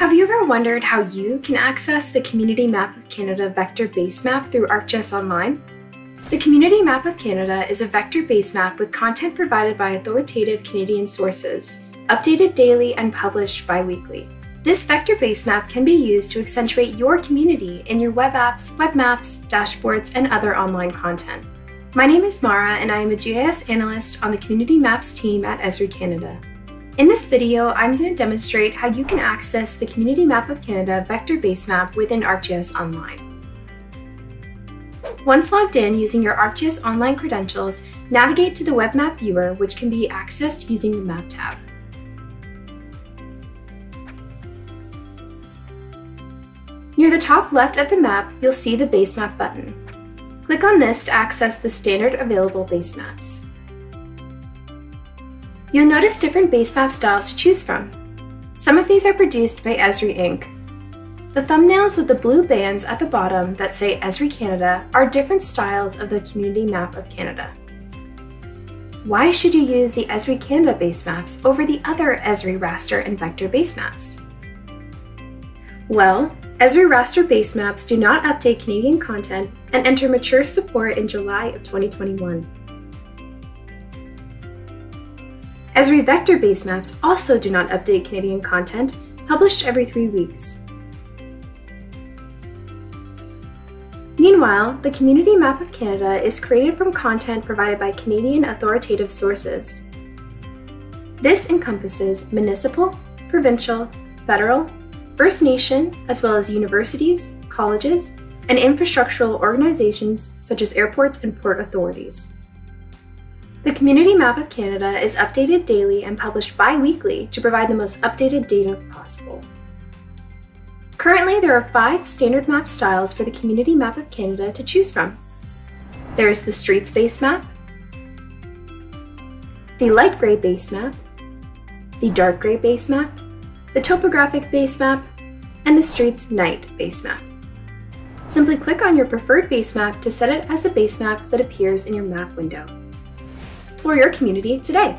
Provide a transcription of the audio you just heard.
Have you ever wondered how you can access the Community Map of Canada vector base map through ArcGIS Online? The Community Map of Canada is a vector base map with content provided by authoritative Canadian sources, updated daily and published bi-weekly. This vector base map can be used to accentuate your community in your web apps, web maps, dashboards, and other online content. My name is Mara and I am a GIS analyst on the Community Maps team at Esri Canada. In this video, I'm going to demonstrate how you can access the Community Map of Canada vector base map within ArcGIS Online. Once logged in using your ArcGIS Online credentials, navigate to the Web Map Viewer, which can be accessed using the Map tab. Near the top left of the map, you'll see the Base Map button. Click on this to access the standard available base maps. You'll notice different base map styles to choose from. Some of these are produced by Esri Inc. The thumbnails with the blue bands at the bottom that say Esri Canada are different styles of the Community Map of Canada. Why should you use the Esri Canada base maps over the other Esri raster and vector base maps? Well, Esri raster base maps do not update Canadian content and enter mature support in July of 2021. Esri vector base maps also do not update Canadian content, published every three weeks. Meanwhile, the Community Map of Canada is created from content provided by Canadian authoritative sources. This encompasses municipal, provincial, federal, First Nation, as well as universities, colleges, and infrastructural organizations such as airports and port authorities. The Community Map of Canada is updated daily and published bi-weekly to provide the most updated data possible. Currently, there are five standard map styles for the Community Map of Canada to choose from. There is the Streets base map, the light gray base map, the dark gray base map, the topographic base map, and the Streets night base map. Simply click on your preferred base map to set it as the base map that appears in your map window explore your community today.